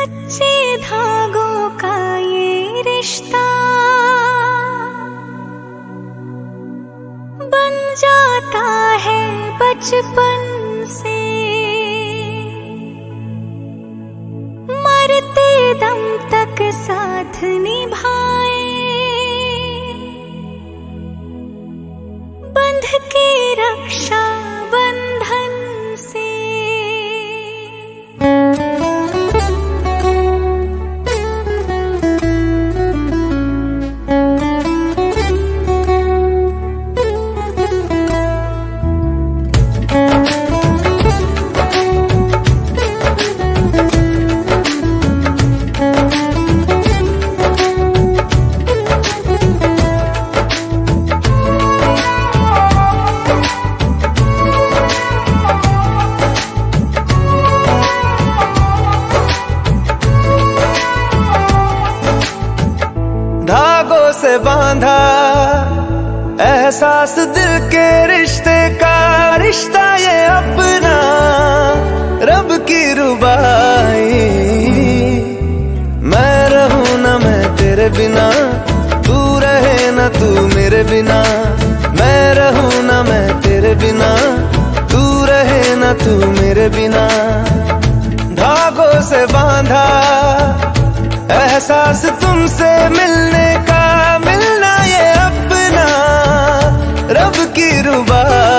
सच्चे धागों का ये रिश्ता। बन जाता है बचपन से। मरते दम तक साथ निभाए। बंध के रक्षा से बांधा। एहसास दिल के रिश्ते का रिश्ता ये अपना। रब की रुबाई। मैं रहूँ ना मैं तेरे बिना। तू रहे ना तू मेरे बिना। मैं रहूँ ना मैं तेरे बिना। तू रहे ना तू मेरे बिना। धागों से बांधा। एहसास तुमसे मिलने का रब की रुबा।